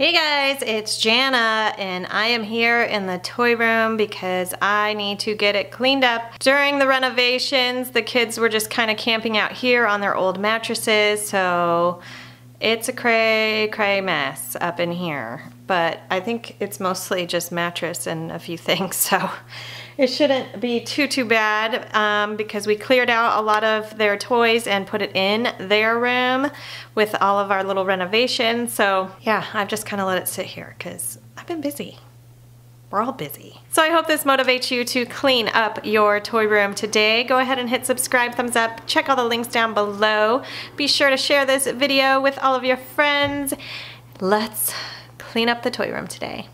Hey guys, it's Jana and I am here in the toy room because I need to get it cleaned up. During the renovations, the kids were just kind of camping out here on their old mattresses, so it's a cray cray mess up in here. But I think it's mostly just mattress and a few things, so it shouldn't be too, too bad um, because we cleared out a lot of their toys and put it in their room with all of our little renovations. So yeah, I've just kind of let it sit here because I've been busy. We're all busy. So I hope this motivates you to clean up your toy room today. Go ahead and hit subscribe, thumbs up, check all the links down below. Be sure to share this video with all of your friends. Let's clean up the toy room today.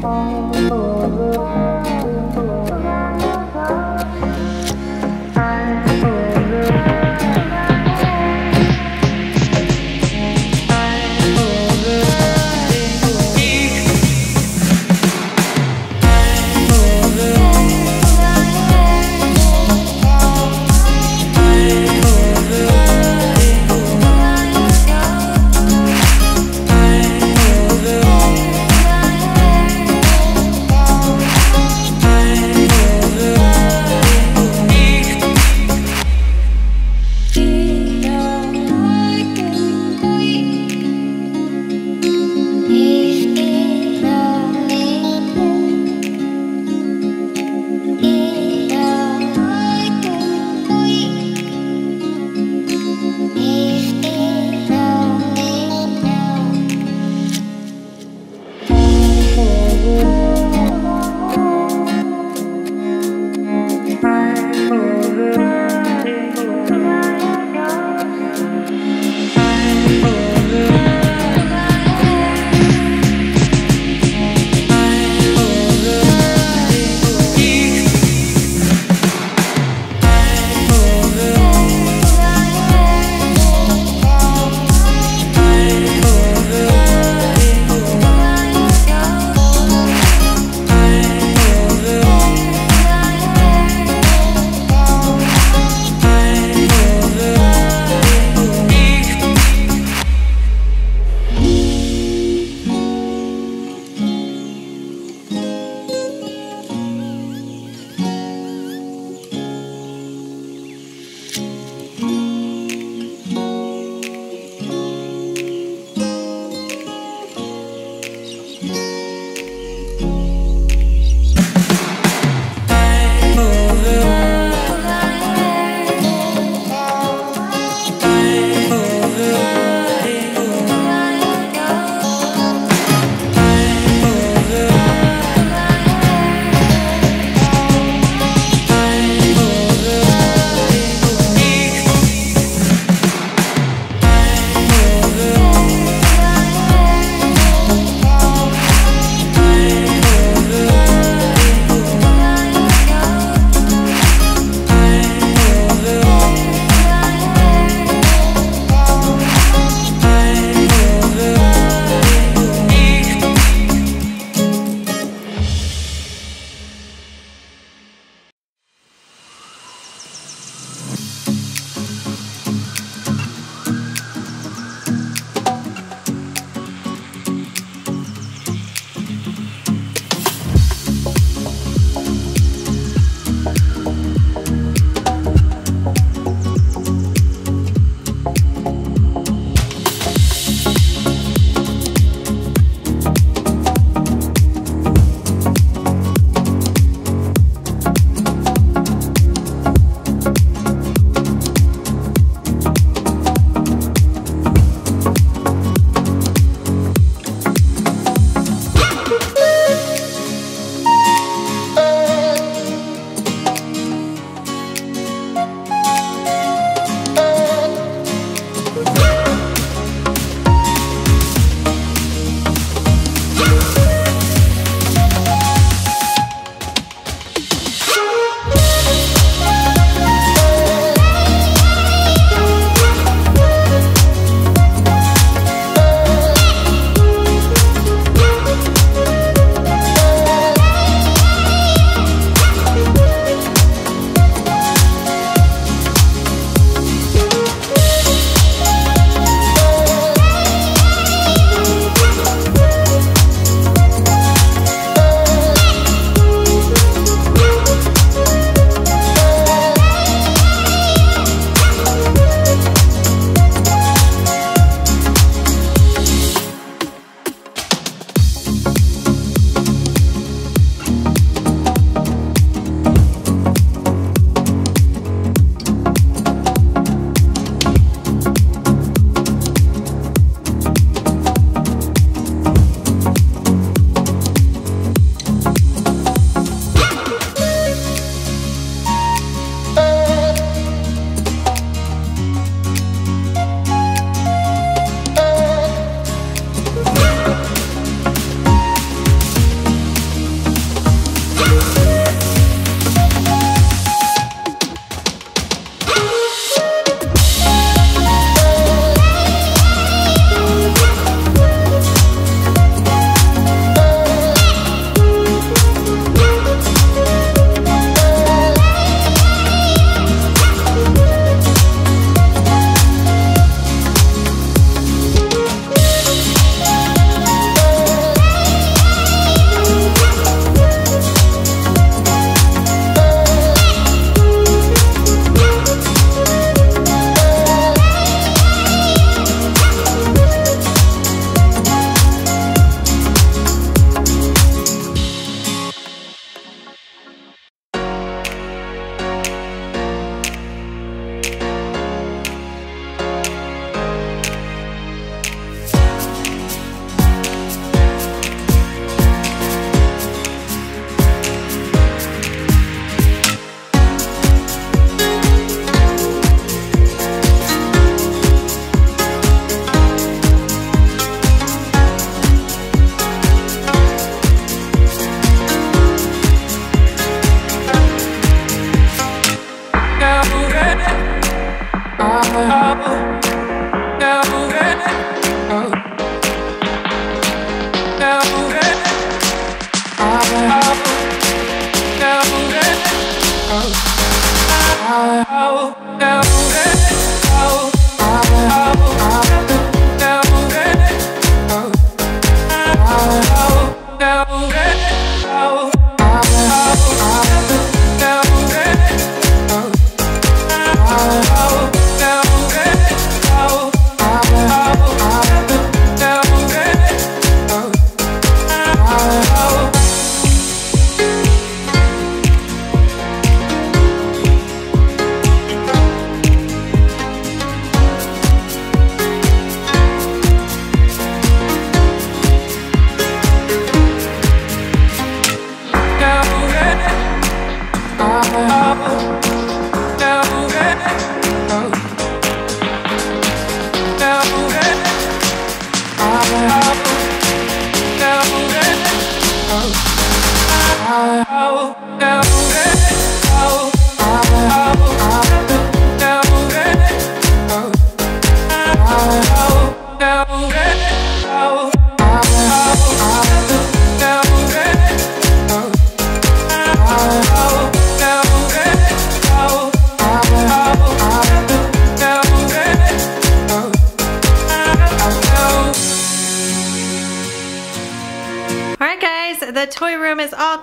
Oh.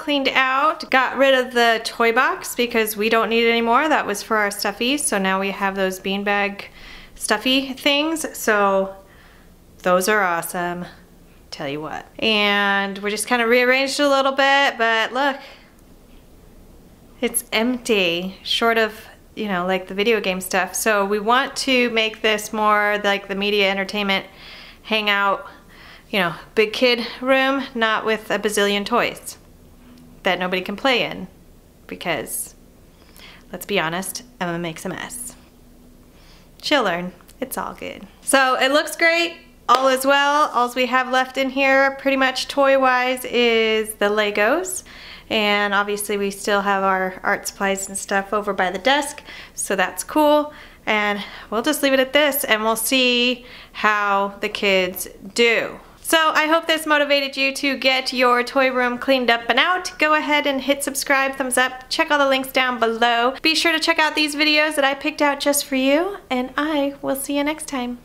Cleaned out. Got rid of the toy box because we don't need it anymore. That was for our stuffies. So now we have those beanbag stuffy things. So those are awesome. Tell you what. And we're just kind of rearranged a little bit, but look, it's empty, short of, you know, like the video game stuff. So we want to make this more like the media entertainment hangout, you know, big kid room, not with a bazillion toys that nobody can play in because let's be honest, Emma makes a mess. She'll learn. It's all good. So it looks great. All is well. All we have left in here pretty much toy-wise is the Legos. And obviously we still have our art supplies and stuff over by the desk. So that's cool. And we'll just leave it at this and we'll see how the kids do. So I hope this motivated you to get your toy room cleaned up and out. Go ahead and hit subscribe, thumbs up, check all the links down below. Be sure to check out these videos that I picked out just for you, and I will see you next time.